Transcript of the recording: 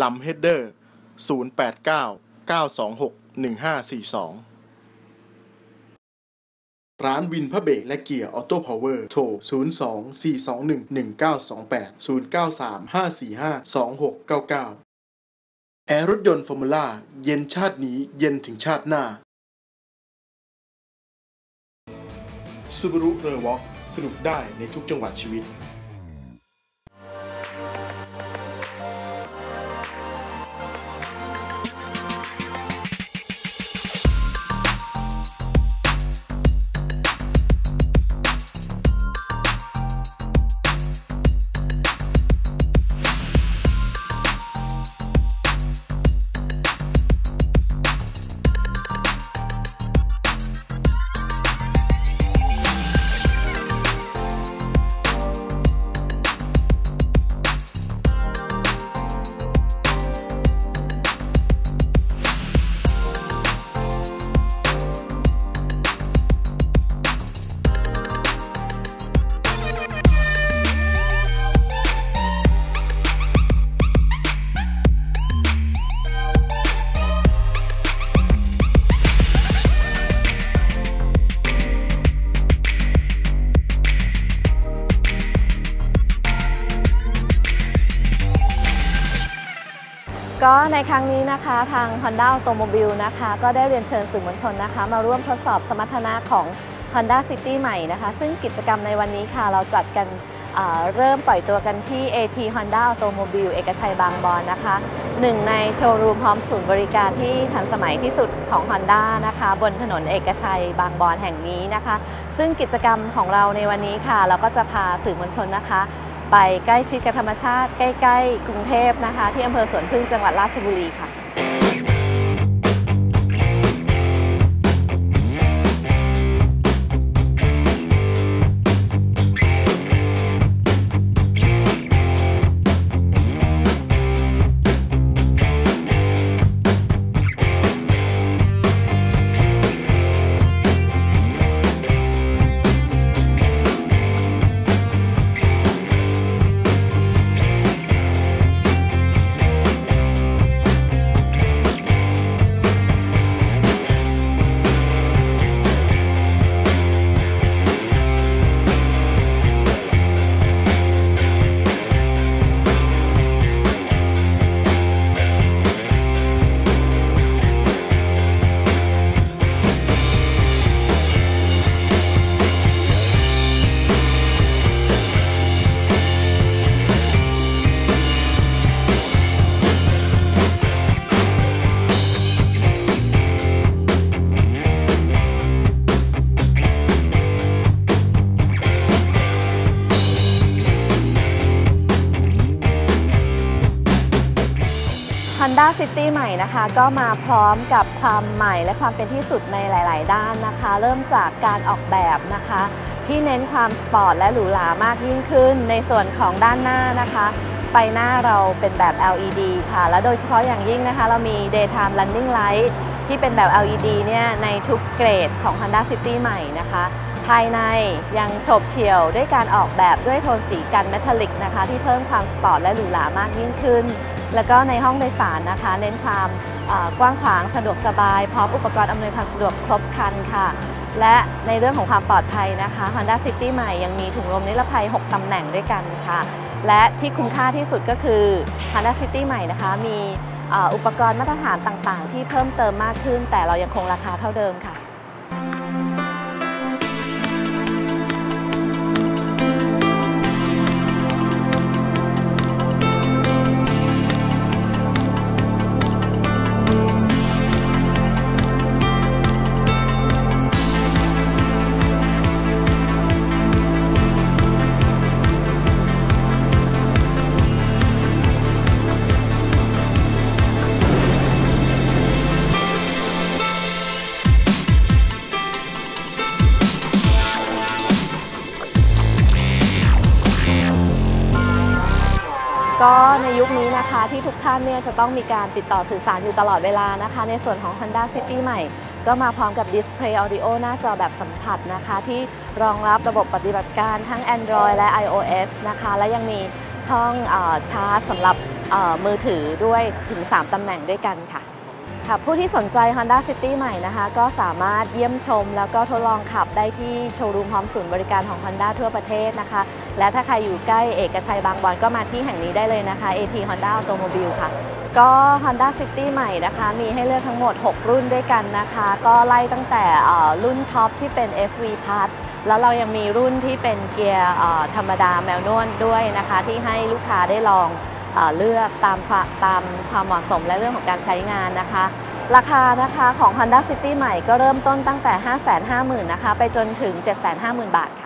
ลำเฮดเดอร์ 089 926 1542 ร้านวินพระเบรกและเกียร์ออโต้พาวเวอร์โทร 02 421 1928 093 545 2699 แอร์รถยนต์ฟอร์มูล่า เย็นชาตินี้เย็นถึงชาติหน้าซูบารุเรวอล์กสนุกได้ในทุกจังหวัดชีวิต ในครั้งนี้นะคะทาง Honda Automobile นะคะ ก็ได้เรียนเชิญสื่อมวลชนนะคะ มาร่วมทดสอบสมรรถนะของ Honda City ใหม่นะคะ ซึ่งกิจกรรมในวันนี้ค่ะ เราจัดกันเอ่อเริ่มปล่อยตัวกันที่ AT Honda Automobile เอกชัยบางบอนนะคะหนึ่งในโชว์รูมพร้อมศูนย์บริการที่ทันสมัยที่สุดของ Honda นะคะ บนถนนเอกชัยบางบอนแห่งนี้นะคะ ซึ่งกิจกรรมของเราในวันนี้ค่ะ เราก็จะพาสื่อมวลชนนะคะ ไปใกล้ชิดกับธรรมชาติ ใกล้ ๆ กรุงเทพนะคะ ที่อำเภอสวนพึ่งจังหวัดราชบุรีค่ะ Honda City ใหม่นะคะ ก็มาพร้อมกับความใหม่และความเป็นที่สุดในหลาย ๆ ด้านนะคะ เริ่มจากการออกแบบนะคะ ที่เน้นความสปอร์ตและหรูหรามากยิ่งขึ้น ในส่วนของด้านหน้านะคะไฟหน้าเราเป็นแบบ LED ค่ะ และโดยเฉพาะอย่างยิ่งนะคะ เรามี daytime running light ที่เป็นแบบ LED เนี่ยในทุกเกรดของ Honda City ใหม่นะคะ ภายในยังโฉบเฉี่ยวด้วยการออกแบบด้วยโทนสี gun metallic นะคะ ที่เพิ่มความสปอร์ตและหรูหรามากยิ่งขึ้น แล้วก็ในห้องโดยสารนะคะ เน้นความกว้างขวางสะดวกสบาย พร้อมอุปกรณ์อำนวยความสะดวกครบครันค่ะ และในเรื่องของความปลอดภัยนะคะ Honda City ใหม่ยังมีถุงลมนิรภัย 6 ตำแหน่งด้วยกันค่ะ และที่คุ้มค่าที่สุดก็คือ Honda City ใหม่นะคะ มีอุปกรณ์มาตรฐานต่างๆ ที่เพิ่มเติมมากขึ้น แต่เรายังคงราคาเท่าเดิมค่ะ ก็ในยุคนี้นะคะที่ทุกท่านเนี่ยจะต้องมีการติดต่อสื่อสารอยู่ตลอดเวลานะคะ ในส่วนของ Honda City ใหม่ ก็มาพร้อมกับ display audio หน้าจอแบบสัมผัสนะคะ ที่รองรับระบบปฏิบัติการทั้ง Android และ iOS นะคะ และยังมีช่องชาร์จสำหรับมือถือด้วยถึง 3 ตำแหน่งด้วยกันค่ะค่ะผู้ที่สนใจ Honda City ใหม่นะคะ ก็สามารถเยี่ยมชมแล้วก็ทดลองขับได้ที่โชว์รูมพร้อมศูนย์บริการของ Honda ทั่วประเทศนะคะ และถ้าใครอยู่ใกล้เอกชัยบางบอนก็มาที่แห่งนี้ได้เลยนะคะ AT Honda Automobile ค่ะ ก็ Honda City ใหม่นะคะ มีให้เลือกทั้งหมด 6 รุ่นด้วยกันนะคะ ก็ไล่ตั้งแต่รุ่น top ที่เป็น SV Plus แล้วเรายังมีรุ่นที่เป็นเกียร์ธรรมดา manual ด้วยนะคะ ที่ให้ลูกค้าได้ลองเอเลือกตามตามความเหมาะสมและเรื่องของการใช้งานนะคะ ราคานะคะของ Honda City ใหม่ก็เริ่มต้นตั้งแต่ 550,000นะคะ ไปจนถึง 750,000 บาทค่ะ